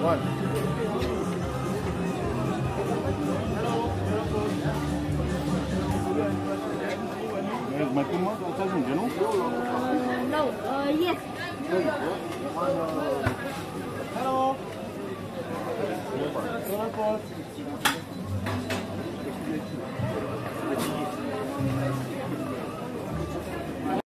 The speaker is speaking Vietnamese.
One. Is my two months old cousin, you know? Uh, no, uh, yes. Hello. Hello.